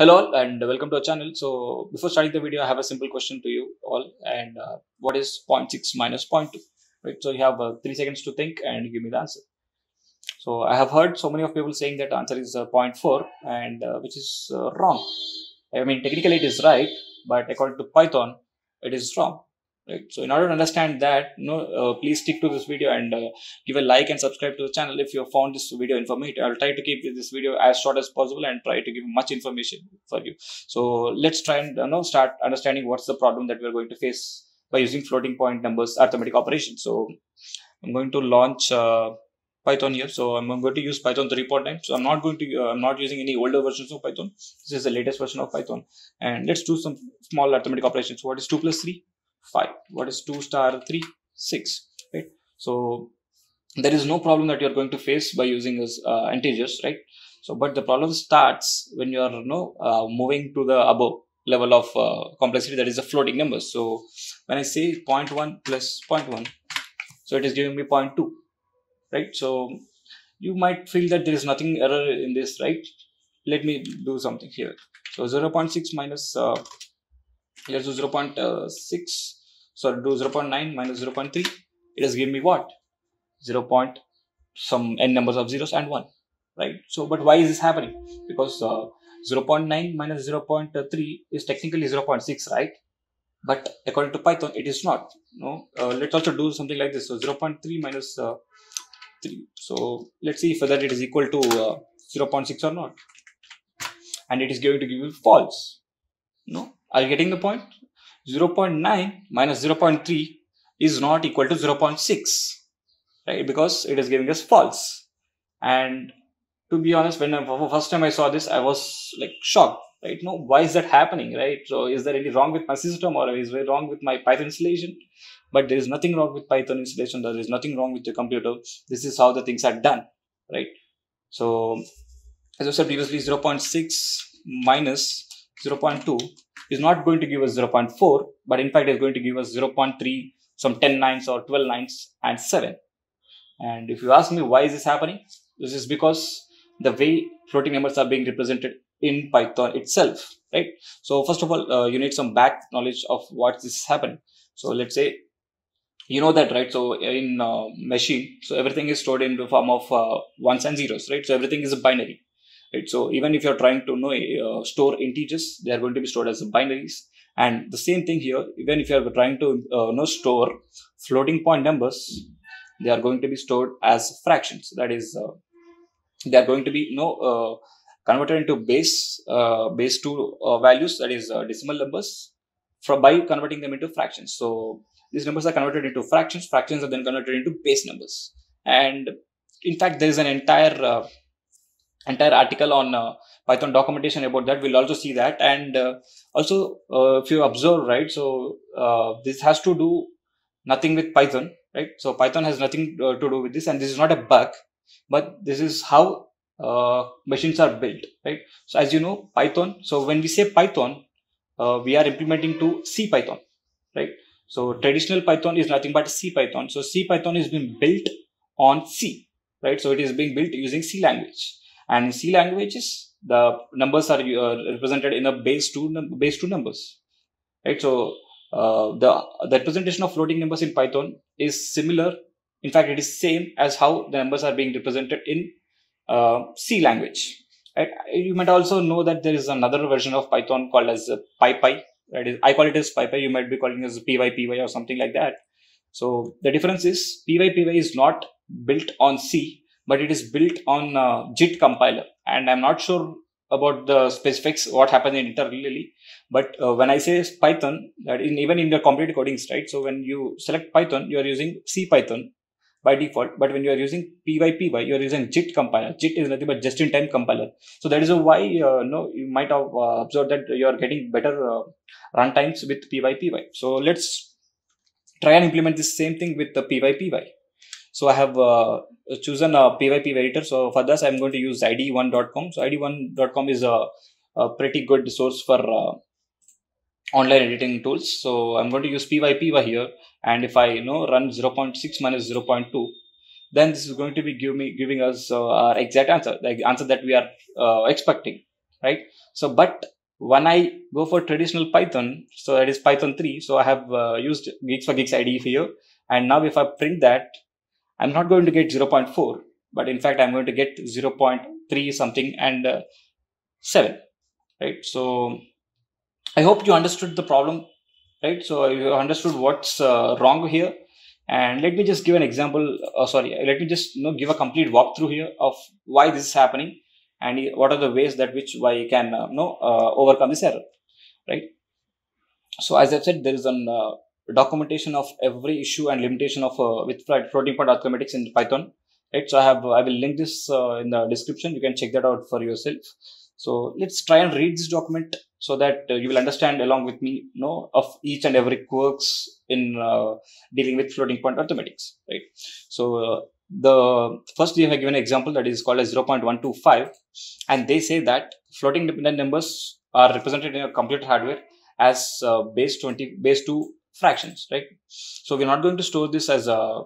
Hello all and welcome to our channel. So before starting the video, I have a simple question to you all. And uh, what is 0.6 minus 0.2? Right. So you have uh, three seconds to think and give me the answer. So I have heard so many of people saying that answer is uh, 0.4 and uh, which is uh, wrong. I mean technically it is right, but according to Python, it is wrong right? So in order to understand that you know uh, please stick to this video and uh, give a like and subscribe to the channel if you found this video informative. I'll try to keep this video as short as possible and try to give much information for you. So let's try and you know start understanding what's the problem that we're going to face by using floating point numbers arithmetic operations so i'm going to launch uh, python here. So i'm going to use python 3.9 so i'm not going to uh, i'm not using any older versions of python. This is the latest version of python. And let's do some small arithmetic operations. What is 2 plus 3 5 what is 2 star 3 6 right? So there is no problem that you're going to face by using this uh, integers right? So but the problem starts when you are you know uh, moving to the above level of uh, complexity that is a floating number so when i say 0.1 plus 0.1 so it is giving me 0.2 right? So you might feel that there is nothing error in this right? Let me do something here. So 0.6 minus uh, let's do 0.6 so do 0.9 minus 0.3 it has given me what? 0. Point some n numbers of zeros and 1 right? So but why is this happening? Because uh, 0.9 minus 0.3 is technically 0.6 right? But according to python it is not. No uh, let's also do something like this. So 0.3 minus uh, 3 so let's see whether it is equal to uh, 0.6 or not. And it is going to give you false. No? Are you getting the point 0.9 minus 0.3 is not equal to 0.6 right? Because it is giving us false. And to be honest when I, first time i saw this i was like shocked right? No why is that happening right? So is there any wrong with my system or is there wrong with my python installation? But there is nothing wrong with python installation. There is nothing wrong with your computer. This is how the things are done right? So as i said previously 0.6 minus 0.2 is not going to give us 0.4 but in fact is going to give us 0.3 some 10 nines or 12 nines and 7 and if you ask me why is this happening this is because the way floating numbers are being represented in python itself right? So first of all uh, you need some back knowledge of what is happening. So let's say you know that right? So in uh, machine so everything is stored in the form of uh, ones and zeros right? So everything is a binary right? So even if you're trying to know uh, store integers they are going to be stored as binaries. And the same thing here even if you are trying to uh, know store floating point numbers they are going to be stored as fractions. That is uh, they are going to be you know uh, converted into base uh, base 2 uh, values that is uh, decimal numbers from by converting them into fractions. So these numbers are converted into fractions. Fractions are then converted into base numbers. And in fact there is an entire entire article on uh, python documentation about that. We'll also see that. And uh, also uh, if you observe right so uh, this has to do nothing with python right? So python has nothing uh, to do with this. And this is not a bug but this is how uh, machines are built right? So as you know python so when we say python we are implementing to c python right? So traditional python is nothing but c python. So c python is being built on c right? So it is being built using c language and in C languages, the numbers are uh, represented in a base two base two numbers, right? So uh, the the representation of floating numbers in Python is similar. In fact, it is same as how the numbers are being represented in uh, C language. Right? You might also know that there is another version of Python called as PyPy. Is, I call it as PyPy. You might be calling it as PyPy or something like that. So the difference is PyPy is not built on C but it is built on uh, JIT compiler. And I'm not sure about the specifics, what happened in really. But uh, when I say Python, that in even in the computer codings, right? So when you select Python, you are using C Python by default. But when you are using PyPy, you are using JIT compiler. JIT is nothing but just-in-time compiler. So that is why uh, no, you might have uh, observed that you are getting better uh, runtimes with PyPy. So let's try and implement the same thing with the PyPy. So I have uh, chosen a PyPy editor. So for this, I'm going to use ideone.com. So ideone.com is a, a, pretty good source for uh, online editing tools. So I'm going to use PYP PyPy here. And if I you know run 0.6 minus 0.2, then this is going to be give me giving us uh, our exact answer, the answer that we are uh, expecting. right? So, but when I go for traditional Python, so that is Python 3, so I have uh, used GeeksforGeeks IDE here. And now if I print that, I'm not going to get 0.4, but in fact, I'm going to get 0.3 something and uh, 7, right? So I hope you understood the problem, right? So you understood what's uh, wrong here. And let me just give an example. Uh, sorry, let me just you know, give a complete walkthrough here of why this is happening and what are the ways that which I can uh, you know, uh, overcome this error, right? So as I've said, there is an uh, documentation of every issue and limitation of uh, with floating point arithmetics in Python, right? So I have I will link this uh, in the description. You can check that out for yourself. So let's try and read this document so that uh, you will understand along with me, you know, of each and every quirks in dealing with floating point arithmetics, right? So the first we have given an example that is called as 0.125 and they say that floating dependent numbers are represented in a computer hardware as uh, base 20 base 2 fractions right? So we're not going to store this as a,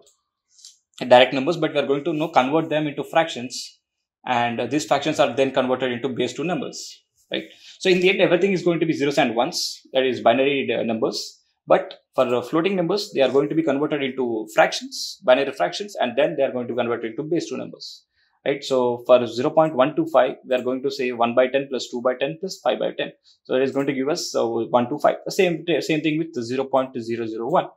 a direct numbers but we're going to know, convert them into fractions. And uh, these fractions are then converted into base 2 numbers right? So in the end everything is going to be zeros and ones that is binary uh, numbers. But for floating numbers, they are going to be converted into fractions, binary fractions, and then they are going to convert into base 2 numbers. Right. So for 0.125, we are going to say 1 by 10 plus 2 by 10 plus 5 by 10. So it is going to give us uh, 125. The same, same thing with 0.001.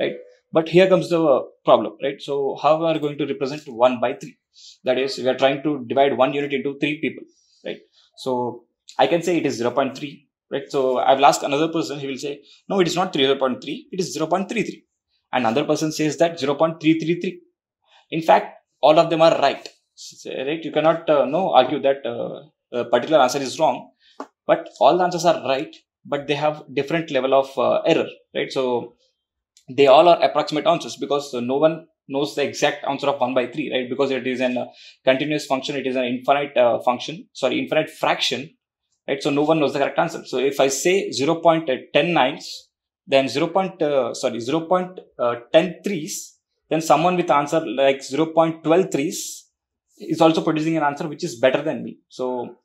Right. But here comes the problem, right? So how we are going to represent 1 by 3? That is, we are trying to divide one unit into three people, right? So I can say it is 0.3 right? So I will ask another person, he will say, no, it is not 0.3, it is 0.33. And another person says that 0.333. In fact, all of them are right, right? You cannot uh, no argue that uh, a particular answer is wrong, but all the answers are right, but they have different level of uh, error, right? So they all are approximate answers because no one knows the exact answer of 1 by 3 right because it is a continuous function it is an infinite uh, function sorry infinite fraction right? So no one knows the correct answer. So if I say 0 0.10 then 0. Uh, sorry 0 0.10 then someone with answer like 0 0.12 is also producing an answer which is better than me. So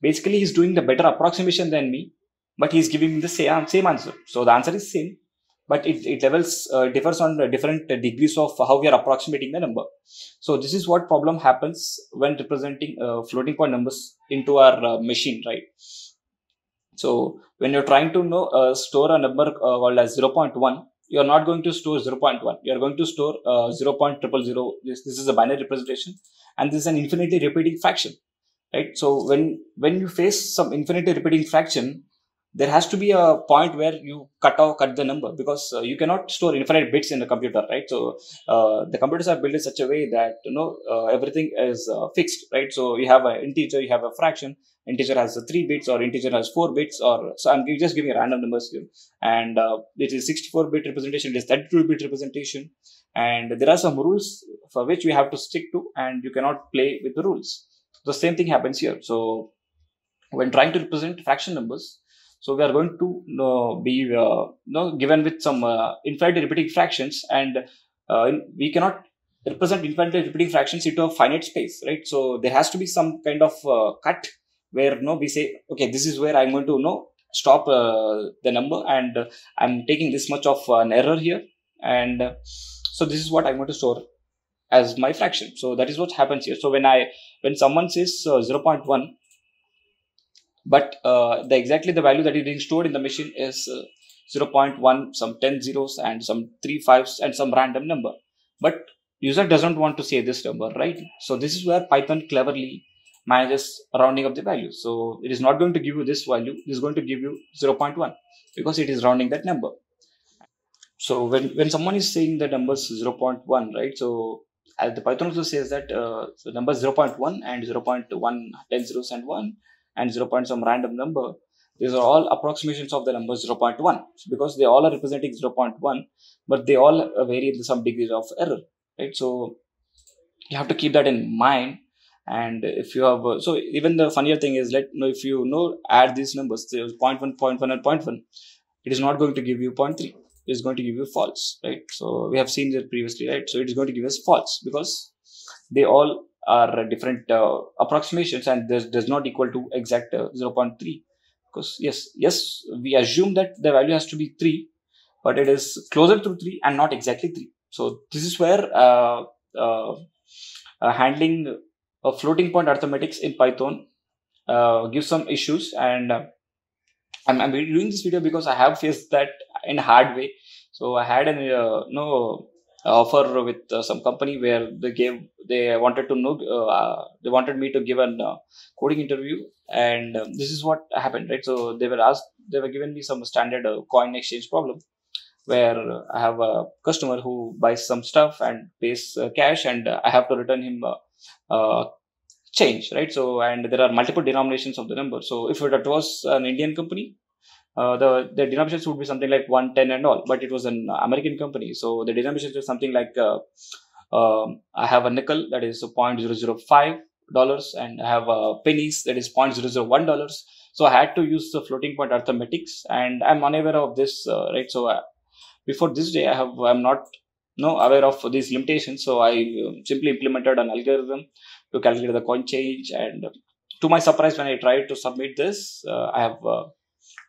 basically he's doing the better approximation than me, but he's giving me the same, same answer. So the answer is same, but it, it levels uh, differs on different degrees of how we are approximating the number. So this is what problem happens when representing uh, floating point numbers into our uh, machine, right? So when you're trying to know uh, store a number uh, called as 0.1, you're not going to store 0.1. You're going to store uh, 0.000. This, this is a binary representation, and this is an infinitely repeating fraction, right? So when when you face some infinitely repeating fraction, there has to be a point where you cut off cut the number because uh, you cannot store infinite bits in the computer right so uh, the computers are built in such a way that you know uh, everything is uh, fixed right so you have an integer you have a fraction integer has three bits or integer has four bits or so i'm just giving random numbers here. And uh, it is 64 bit representation it is 32 bit representation. And there are some rules for which we have to stick to and you cannot play with the rules. The same thing happens here. So when trying to represent fraction numbers so we are going to uh, be uh, you know, given with some uh, repeating fractions and uh, we cannot represent infinitely repeating fractions into a finite space, right? So there has to be some kind of uh, cut where you know, we say, okay, this is where I'm going to you know, stop uh, the number and I'm taking this much of an error here. And so this is what I'm going to store as my fraction. So that is what happens here. So when I, when someone says 0.1, but uh, the exactly the value that is being stored in the machine is uh, 0.1 some 10 zeros and some 3 fives and some random number but user doesn't want to say this number right so this is where python cleverly manages rounding up the value so it is not going to give you this value it is going to give you 0.1 because it is rounding that number so when, when someone is saying the numbers 0.1 right so as the python also says that uh, the number 0.1 and 0.1 10 zeros and 1 and 0. Point some random number. These are all approximations of the number 0.1 because they all are representing 0.1, but they all vary in some degrees of error, right? So you have to keep that in mind. And if you have, so even the funnier thing is, let you know if you know add these numbers, 0. 0.1, 0.1, and 0.1, it is not going to give you 0.3 it is going to give you false, right? So we have seen that previously, right? So it is going to give us false because they all are different uh, approximations and this does not equal to exact uh, 0.3 because yes yes we assume that the value has to be 3 but it is closer to 3 and not exactly 3 so this is where uh, uh, uh floating point arithmetics in python uh, gives some issues. And I'm, I'm doing this video because i have faced that in a hard way. So i had an no offer with uh, some company where they gave they wanted to know uh, they wanted me to give a uh, coding interview. And um, this is what happened right? So they were asked they were given me some standard uh, coin exchange problem where i have a customer who buys some stuff and pays uh, cash. And i have to return him uh, change right? So and there are multiple denominations of the number. So if it was an indian company uh, the the denominations would be something like 110 and all but it was an american company. So the denominations were something like uh, um, i have a nickel that is 0.005 dollars and i have uh, pennies that is 0.001 dollars. So i had to use the floating point arithmetics and i'm unaware of this uh, right? So uh, before this day i have i'm not no aware of these limitations so i um, simply implemented an algorithm to calculate the coin change and to my surprise when i tried to submit this uh, i have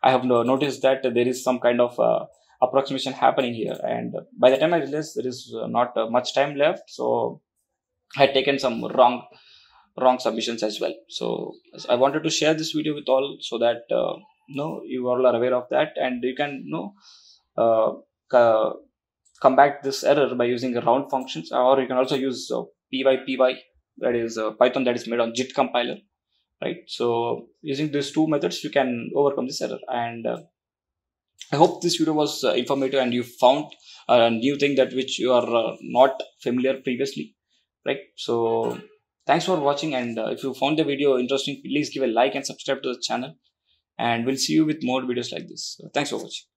I have noticed that there is some kind of uh, approximation happening here. And by the time I realized there is uh, not uh, much time left, so I had taken some wrong wrong submissions as well. So I wanted to share this video with all so that uh, no you all are aware of that and you can know uh, combat this error by using round functions or you can also use uh, pypy that is uh, Python that is made on JIT compiler right? So using these two methods you can overcome this error. And uh, i hope this video was uh, informative and you found a new thing that which you are uh, not familiar previously right? So thanks for watching. And uh, if you found the video interesting please give a like and subscribe to the channel. And we'll see you with more videos like this. Thanks for watching